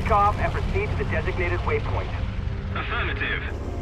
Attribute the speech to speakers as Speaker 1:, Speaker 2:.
Speaker 1: Take off and proceed to the designated waypoint.
Speaker 2: Affirmative.